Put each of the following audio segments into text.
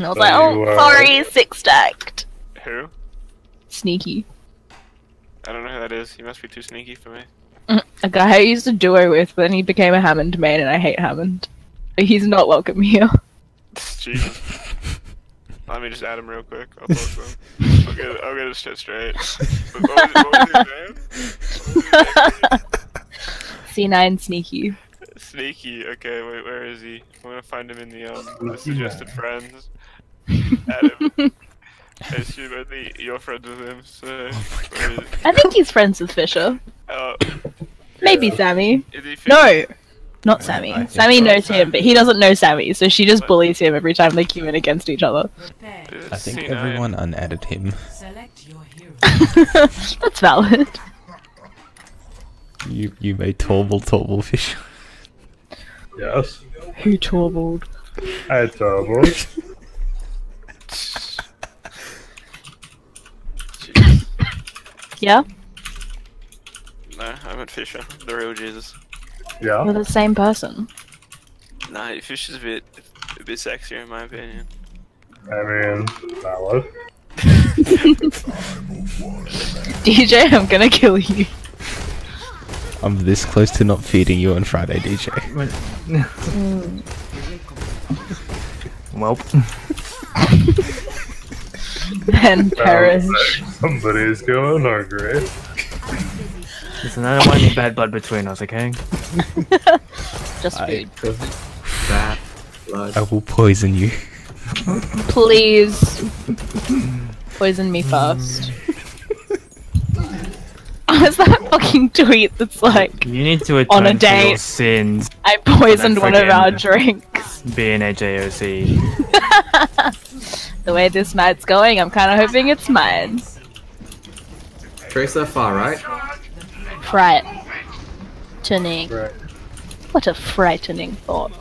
And I was So like, oh, you, uh, sorry, six stacked. Who? Sneaky. I don't know who that is. He must be too sneaky for me. A guy I used to duo with, but then he became a Hammond main, and I hate Hammond. He's not welcome here. Jesus. Let me just add him real quick. I'll talk to him. I'll get, I'll get his shit straight. What was, what was? C9 Sneaky. Sneaky. Okay, wait, where is he? I'm gonna find him in the um the suggested friends. Add him. I assume I think you're friends with him, so. Oh where is- I think he's friends with Fisher. Oh, Maybe Yeah. Sammy. is he No, not Sammy. I Sammy so. knows him, but he doesn't know Sammy, so she just bullies him every time they queue in against each other. I think C9. everyone unadded him. Select your hero. That's valid. You you made Torble Torble Fisher. Yes. Who torbled? I had trouble. Jeez. Yeah, No, I meant Fisher, the real Jesus. Yeah. we're the same person. Nah, Fisher's a bit, a bit sexier in my opinion. I mean, valid. DJ, I'm gonna kill you. I'm this close to not feeding you on Friday, DJ. Mm. Well, Then perish. Sounds like Somebody's going hungry. listen, I don't want any bad blood between us, okay? Just food. Bad blood. I will poison you. Please poison me first. What's that fucking tweet that's like, You need to On a atone your date. sins, I poisoned one of our drinks? being a JOC. The way this night's going, I'm kind of hoping it's mine. Tracer far right. Frightening. Right. What a frightening thought.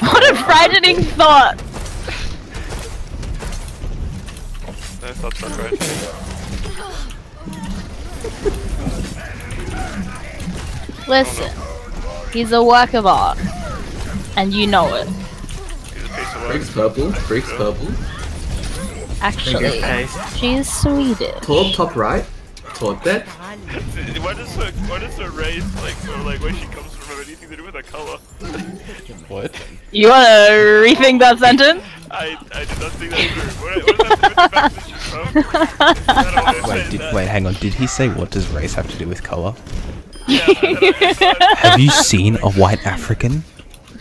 What a frightening thought! No thoughts on right. Listen, he's a work of art. And you know it. He's piece of work. Freaks purple. Freaks purple. Actually, Paste. she's Swedish. Torb top right. Torb that. What is her, what is her race like, or like where she comes from, have anything to do with her color? What? You wanna rethink that sentence? I, I did not think that through. What, what does that do with the fact that she's from? I don't know why I Wait, did, that. wait, hang on. Did he say what does race have to do with color? Yeah, I don't know. Have you seen a white African?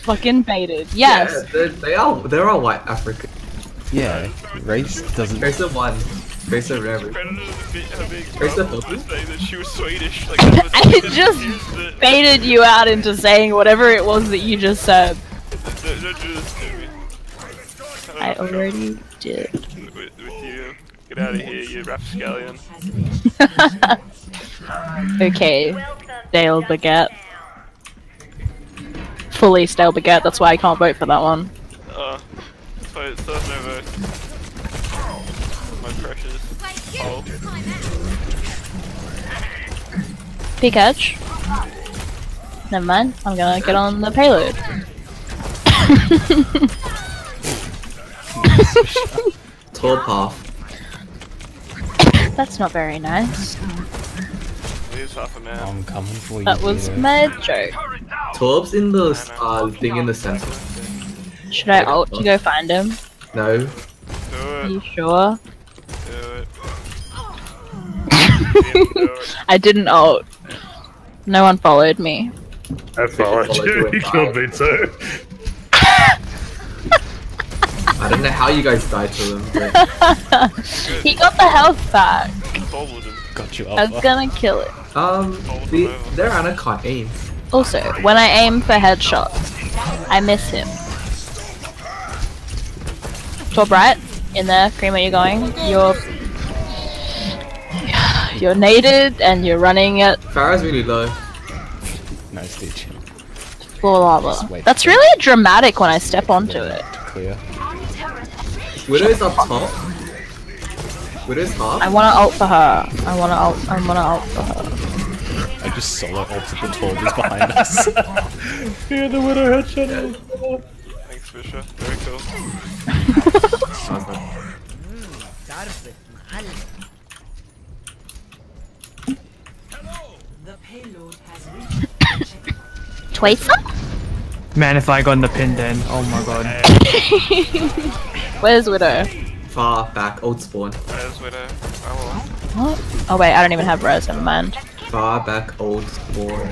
Fucking baited. Yes. Yeah, they're, they are. They're all white African. Yeah, race doesn't. Tracer one. Tracer rarely. Predator's a bit, a big Tracer problem purple? was saying that she was Swedish. Like, was, I just baited you out into saying whatever it was that you just said. Don't, don't do this to me. I already did. With, with you. Get out of here, you rapscallion. okay, Dale Baguette. Fully stale Baguette, that's why I can't vote for that one. Uh, so it's still no vote. My precious. Oh, Big edge. Never mind, I'm gonna get on the payload. Torb half. That's not very nice. he's half a man. I'm coming for you. That was Peter. my joke. Torb's in the uh, thing in the center. Should I ult to go find him? No. Do Are you sure? Do it. I didn't ult. No one followed me. I followed followed you. you You killed me too. I don't know how you guys died to them. But, he got the health back. Got you I was gonna kill it. um, the, their Ana can't aim. Also, when I aim for headshots, I miss him. Top right, in there, Cream, where you're going? You're you're naded and you're running at Pharah's really low. No stitch. full lava. That's really dramatic when I step onto it. Clear. Widow's up top. Widow's half. I wanna ult for her. I wanna ult. I wanna ult for her. I just solo ulted the Torbles behind us. yeah, the widow headshot. Thanks, Fisher. Very cool. The payload has reached the Man, if I got in the pin then, oh my god. Where's Widow? Far back, old spawn. Res Widow. Oh What? Oh wait, I don't even have res, never mind. Far back, old spawn. well.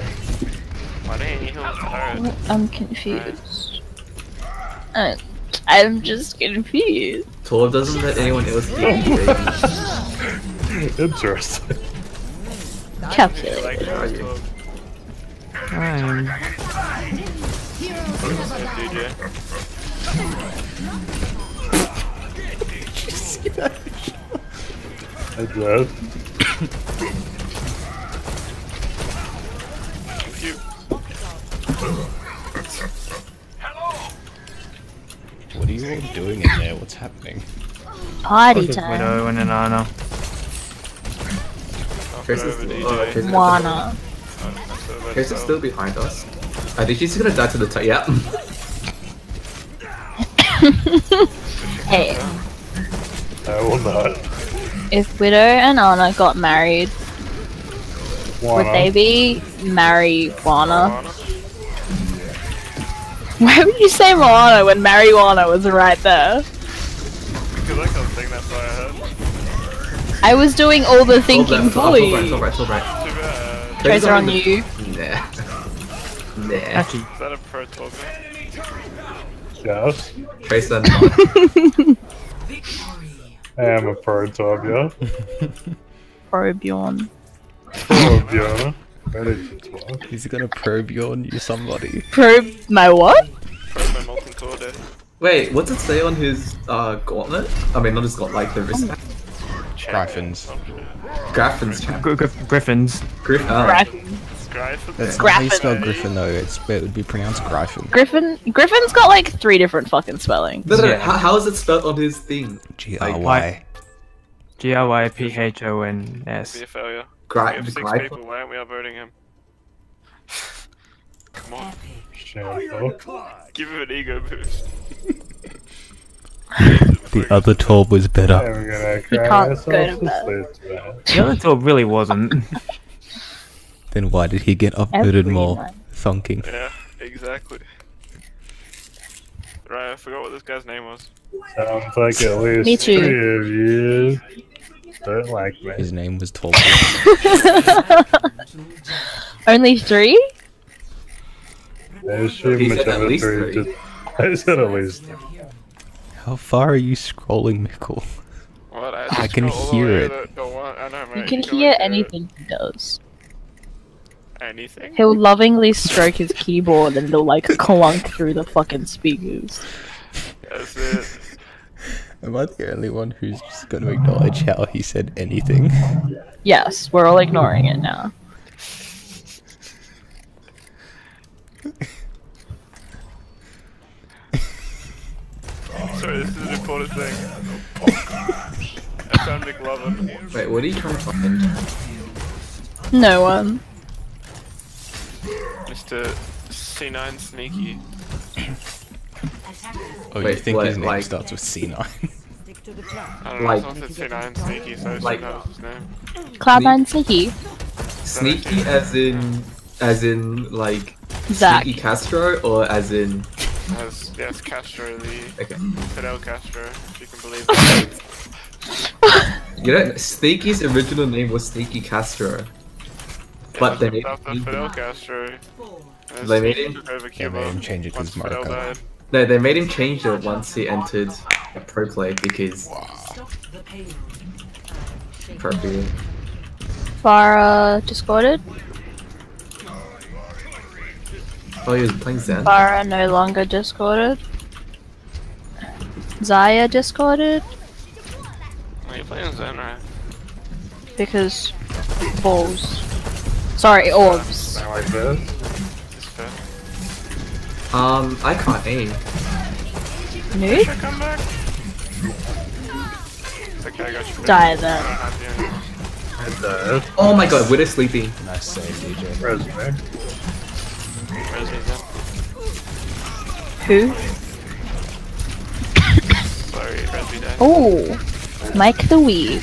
Why didn't you heal his? I'm confused. Uh, I'm just confused. Torb doesn't let anyone else get baby. Interesting. Calculate. Like, Where are you? Torb. I'm... Yeah, DJ. I did. You. What are you all doing in there? What's happening? Party time. Widow and an Ana. I'll Chris throw is, over uh, Chris is- Wanna. So Chris is still behind us. I think she's gonna die to the top. Yeah. Hey, I will not. if Widow and Ana got married, would Wanna. they be marijuana? Moana. Why would you say Moana when marijuana was right there? Because I can't think that's why I heard. I was doing all the thinking left, for top right, top you. right, top right. Too bad. Tracer on you. Nah. Nah. Actually, Is that a pro Torb? Yes. Tracer not. I am a pro Torb, yeah. Pro Bjorn. Pro Bjorn. Ready to talk. He's gonna probe you on you somebody. Pro my what? Pro my molten core death. Wait, what's it say on his uh gauntlet? I mean, not his gauntlet, like the wrist. Griffins. Graffin's champ. Gr- Gr- Griffins. Griff. Uh, Griffin. Gryphon? That's not how you spell Griffin though. It's it would be pronounced Griffin. Griffin. Griffin's got like three different fucking spellings. no, no, no, Yeah. how, how is it spelled on his thing? G R Y. G R Y P H O N S. Be a failure. Gra- we have six Griff. people. Why aren't we upvoting him? Come on, Epic. Shameful. give him an ego boost. The other Torb was better. I'm gonna cry can't go to to bed. sleep. The other top really wasn't. Then why did he get upvoted more? night. Thunking. Yeah, exactly. Right, I forgot what this guy's name was. Sounds like at least Me too. three of you don't like me. His name was Torb. Only three? I assume He said at least three. three. Just, I said at least. three. How far are you scrolling, Mickle? What? I, I can scrolled all the hear it. the- the one- I You can hear like, anything he does. Anything? He'll lovingly stroke his keyboard and it'll like clunk through the fucking speakers. That's it. Am I the only one who's just going to acknowledge how he said anything? Yes, we're all ignoring it now. Sorry, this is an important thing. I found McLovin. Wait, what are you trying to find? No one. Mr. C9 Sneaky. Oh, you think what, his name like- starts with C9? Stick to the plan. I don't know, Like- someone said C9 Sneaky, so I assumed Like- that was his name. Cloud9 Sneaky. Sneaky as in, as in like Zach. Sneaky Castro, or as in As, yes, Castro, the okay. Fidel Castro, if you can believe that. You know, Sneaky's original name was Sneaky Castro, but they they made Fidel Castro. They made him- over Yeah, Cuba made him change it 'cause once Fidel Marco. died. No, they made him change it once he entered a pro play because Stop the payload. pro play. Pharah discorded. Oh, he was playing Zen. Pharah no longer discorded. Zarya discorded Oh, you're playing Zen, right? because balls. Sorry, orbs. Not Um, I can't aim. Nude? Should I come back? Okay, I got you. Die I then. don't have you. It does. Oh my god, Widow's sleeping. nice save, DJ. Resume. Where's? Who? Sorry, Resby died. Oh, Mike the Weeb.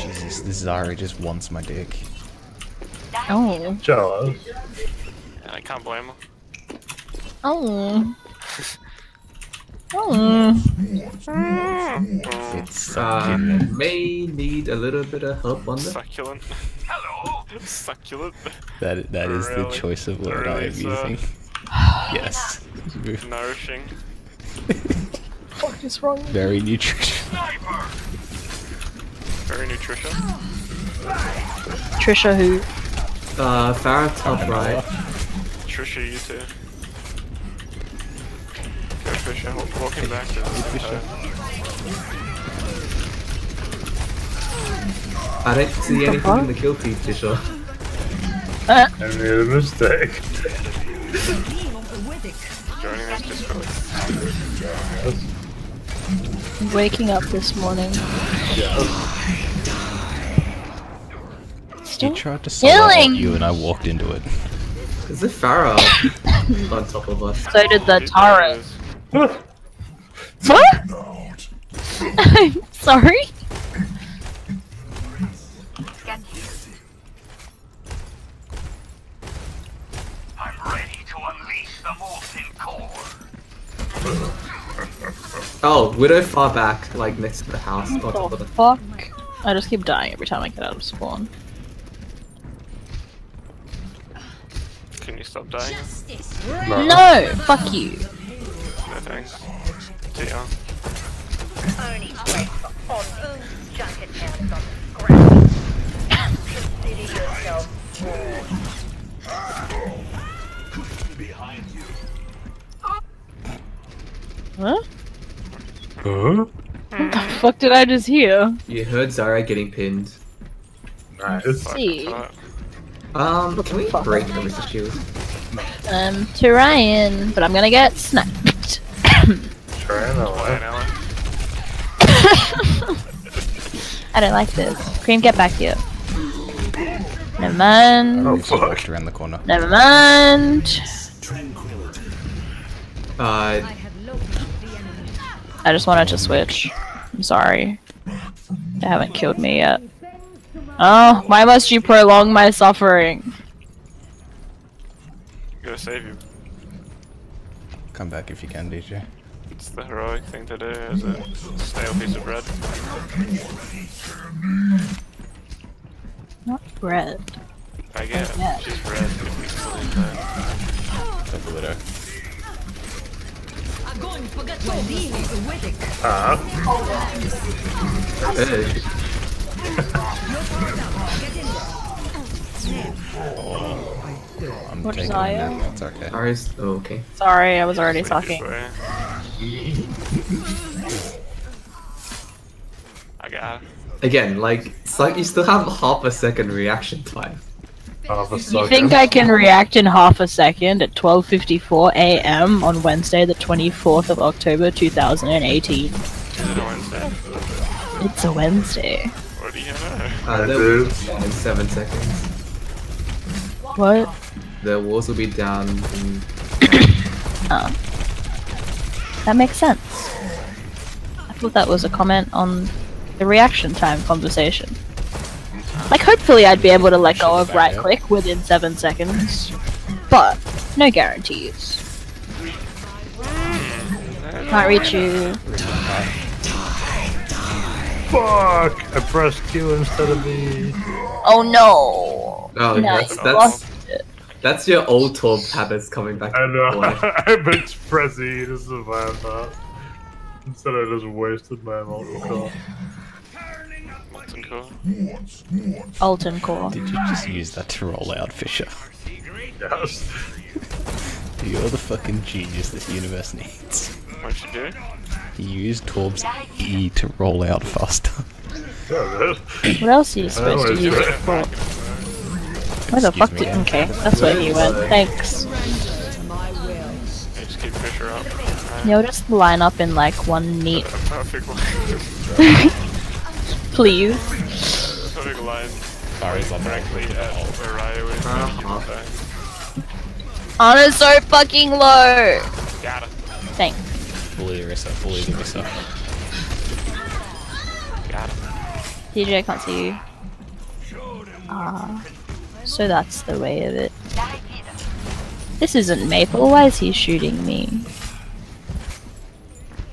Jesus, this Zara just wants my dick. Oh. Jealous. I can't blame him. Oh. Oh. It's Uh, may need a little bit of help on the. Succulent. Hello. Succulent. that that is the choice of word I am Really, using. yes. Nourishing. What is wrong? Very nutritious. Very nutritious. Trisha who? Uh, Pharah top right. Trisha, you too. Go walking back to the I don't see anything in the kill feed, Tisha. Uh, I made a mistake. Joining us Discord. waking up this morning. You Still? tried to solo Healing! you and I walked into it. Is it Pharaoh on top of us? So did the Keep Tara. those. What? I'm sorry? Oh, Widow far back, like next to the house. On oh, top The fuck? I just keep dying every time I get out of spawn. Can you stop dying? No! Fuck you. No thanks. See ya. Only place for on Junkertown is on the ground. Consider yourself warned. Huh? Huh? What the fuck did I just hear? You heard Zara getting pinned. Nice. See. Um, can we break the Mr. Shield? Um, to Ryan, but I'm gonna get snapped. Trying to Fine, laugh. Alan. I don't like this. Cream, get back here. Never mind. Oh fuck. around the corner. Never mind. Uh, I just wanted to switch. I'm sorry. They haven't killed me yet. Oh, why must you prolong my suffering? Gotta save you. Come back if you can, DJ. It's the heroic thing to do as a stale piece of bread. Not bread. I get Yeah. she's bread if we still eat that. That's ah. I'm What's taking Zarya? that. That's okay. Zara's. Oh, okay. Sorry, I was already This talking. I got it. Again, like, it's like you still have half a second reaction time. half a You think I can react in half a second at 12:54 a.m. on Wednesday, the 24th of October, 2018? Is it a Wednesday? It's a Wednesday. What do you know? Uh, I do. in seven seconds. What? The walls will be down in Oh. Ah. That makes sense. I thought that was a comment on the reaction time conversation. Like, hopefully, I'd be able to let go of right click within seven seconds. But, no guarantees. Can't reach you. Fuck! I pressed Q instead of B. Oh no! Oh, no, that's that's lost it. That's your old Torb habits coming back. I know. to life. I meant press E to survive that. Instead, I just wasted my multiple. Molten core. Alton core. Did you just use that to roll out, Fisher? Yes. You're the fucking genius this universe needs. What'd you do? You used Torb's E to roll out faster. Yeah, What else are you supposed to use it for? Where the Excuse fuck me. did. Okay, that's where he went. Thanks. You just keep Fisher up. Alright. You'll just line up in like one neat. A perfect line. Please. perfect line. Barry's on Directly at where Raya was. Uh-huh. Ana's so fucking low! Got it. Thanks. Bully Orisa, bully Orisa. Got him. DJ, I can't see you. Ah, so that's the way of it. This isn't Maple. Why is he shooting me?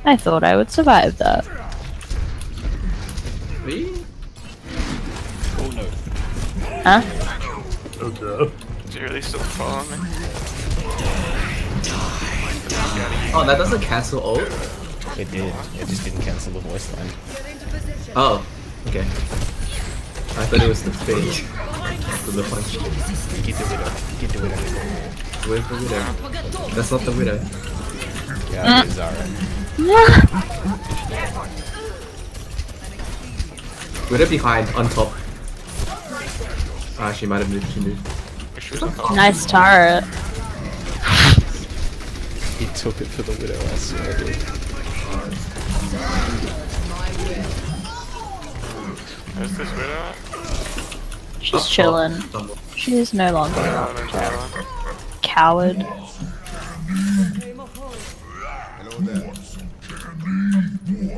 I thought I would survive that. Me? Oh no. Huh? Oh god. Is he really still following me? Oh, that doesn't cancel ult? It did. It just didn't cancel the voice line. Oh, okay. I thought it was the fake. For the punch. Get the widow. Get the widow. Where's the widow? That's not the widow. Yeah, it is Zara. Widow behind, on top. Ah, she might have moved, she moved. Wish she was on Nice turret. He took it for the widow, I swear. dude. Where's this widow? She's Up chilling. somewhere. She is no longer a there's that one. coward.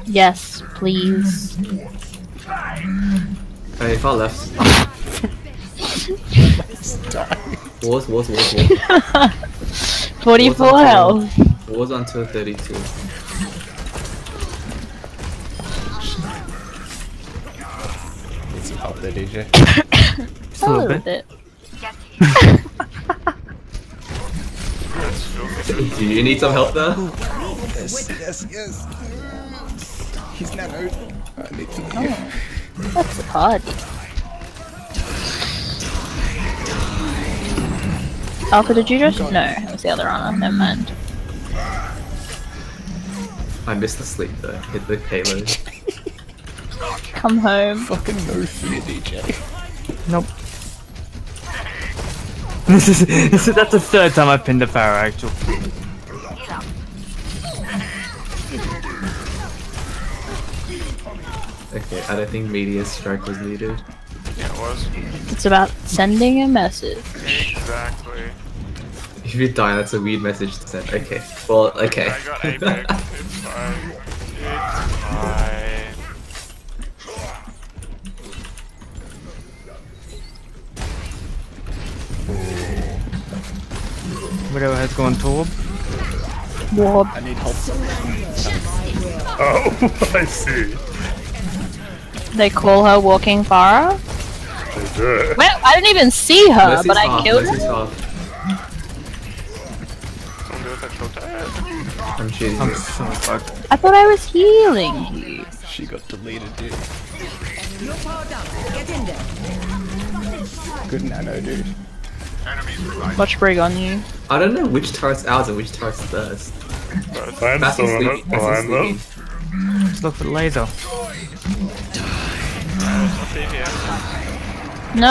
Yes, please. Hey, far left. Wars, wars, wars, wars. 44 health. Wars until 32. Need some help there, DJ. Just a little bit. That's. Do you need some help there? Yes, yes, yes. He's nanoed. I need to yeah. That's a party. Alpha, did you just? No, it was the other runner. Never mind. I missed the sleep though. Hit the payload. Come home. Fucking no fear, DJ. Nope. This is, this is that's the third time I've pinned a Pharaoh actually. Okay, I don't think meteor strike was needed. Yeah, it was. It's about sending a message. Exactly. If you die, that's a weird message to send. Okay. Well, okay. I got Apex. It's fine. It's fine. Widow has gone torb. Warp. I need help. Oh, I see. They call her Walking Pharah. They do. Well, I didn't even see her, Mercy's but I half, killed Mercy's her. half. Someone do with that filter. I'm shooting I'm so fucked. I thought I was healing you. She got deleted, dude. Good nano, dude. Watch Brig on you. I don't know which turret's ours and which turret's theirs. I'm still in it Fast and behind them. sleepy. Let's look for the laser. No,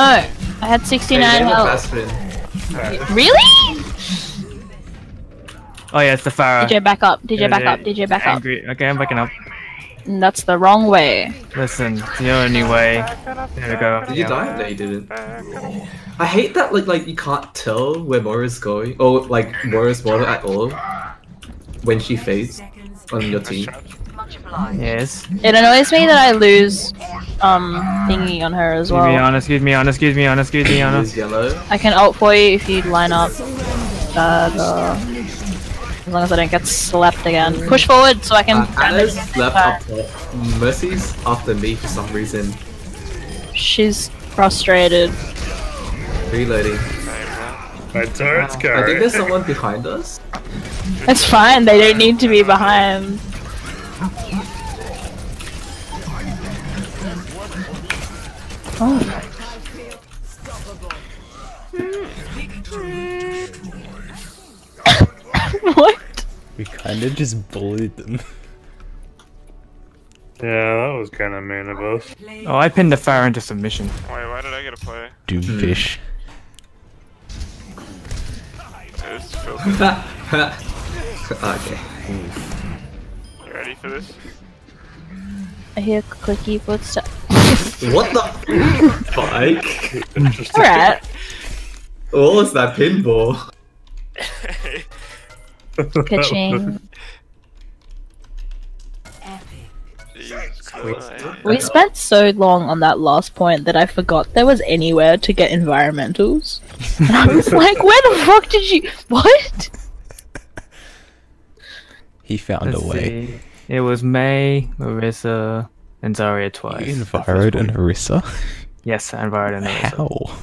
I had 69 name the health. Bastion. Really? Oh yeah, it's the Pharaoh. DJ back up. DJ Yeah, back yeah, up. DJ back up. Angry. Okay, I'm backing up. And That's the wrong way. Listen, the only way. There we go. Did you die? No, you didn't. I hate that like like you can't tell where Moira's going or like Moira's water at all when she fades on your team. Yes. It annoys me that I lose um thingy on her as well. Excuse me well. excuse me on, excuse me on, excuse me on. Is yellow. I can ult for you if you line up. Uh, the... As long as I don't get slapped again. Push forward so I can. Uh, Ana's damage left up top. Mercy's after me for some reason. She's frustrated. Reloading. My turret's I think there's someone behind us. It's fine. They don't need to be behind. Oh. what? We kinda just bullied them. Yeah, that was kind of mean of us. Oh, I pinned the Pharaoh into submission. Wait, why did I get a play? Doomfish. Hmm. It's okay. You ready for this? I hear clicky footsteps. What the fuck? Alright. What was that pinball? Pitching. We spent so long on that last point that I forgot there was anywhere to get environmentals. And I was like, where the fuck did you. What? He found Let's a way. see. It was Mei, Marissa, and Zarya twice. You That first enviroed an point. Orisa? Yes, I invited and Marissa. How?